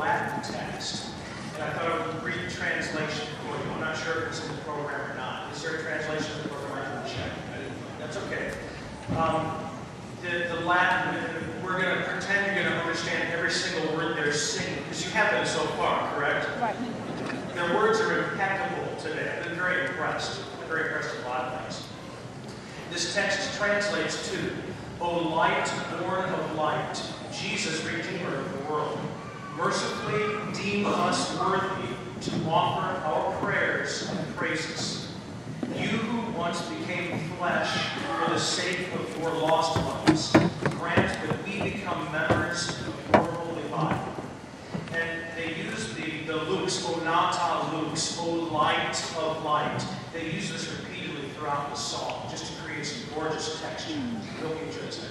Latin text. And I thought I would read the translation for you. I'm not sure if it's in the program or not. Is there a translation in the program? I can check. That's okay. Um, the, the Latin, we're going to pretend you're going to understand every single word they're singing, because you have been so far, correct? Right. Their words are impeccable today. I've been very impressed. I'm very impressed with a lot of things. This text translates to, O light born of light, Jesus, Redeemer of the world, mercifully deem us worthy to offer our prayers and praises. You who once became flesh for the sake of your lost ones, grant that we become members of your holy body. And they use the, the lux, o nata lux, o light of light. They use this repeatedly throughout the song just to create some gorgeous texture. We hope you enjoy this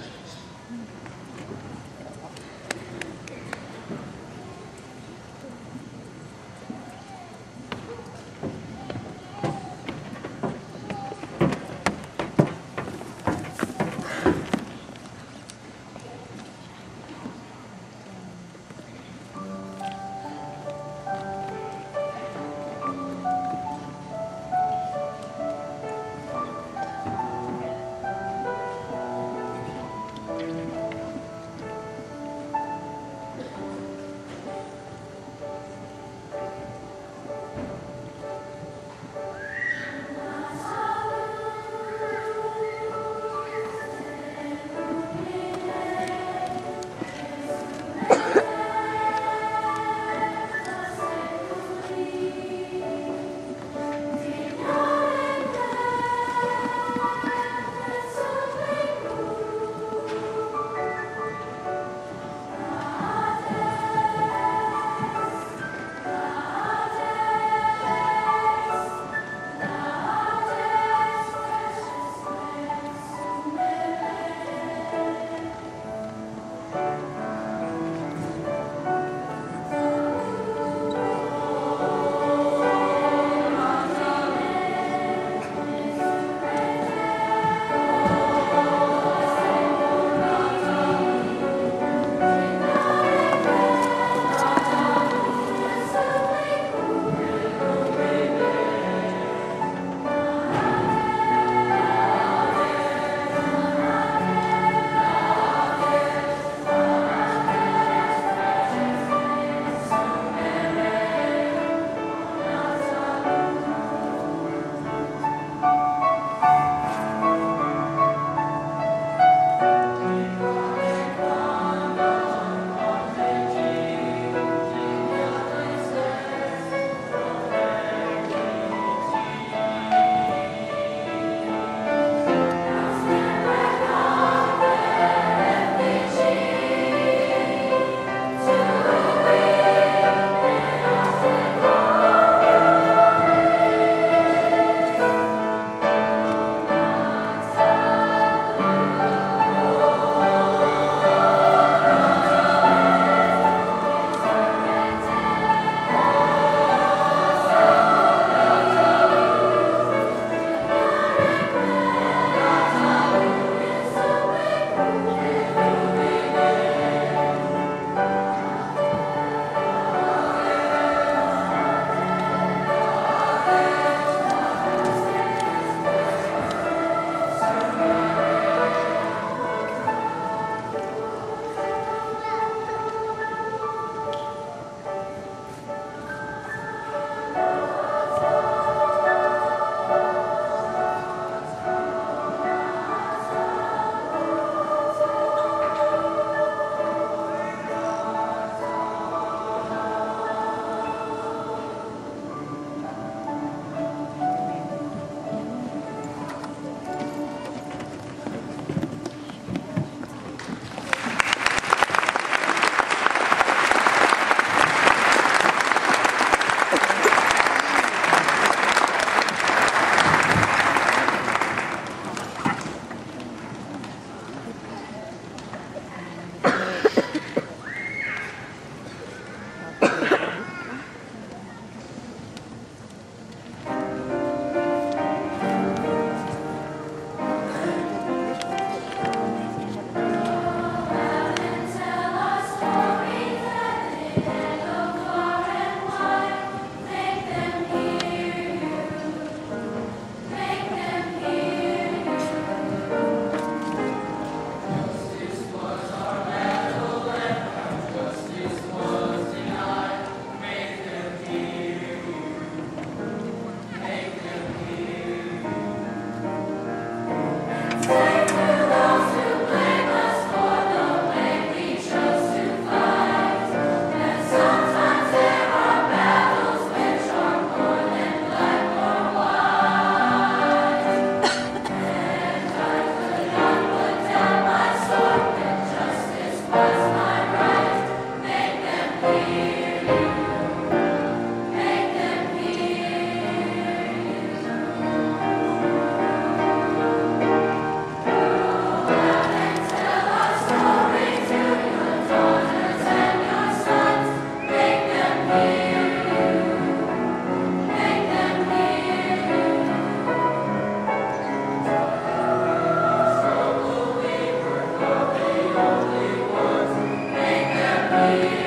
light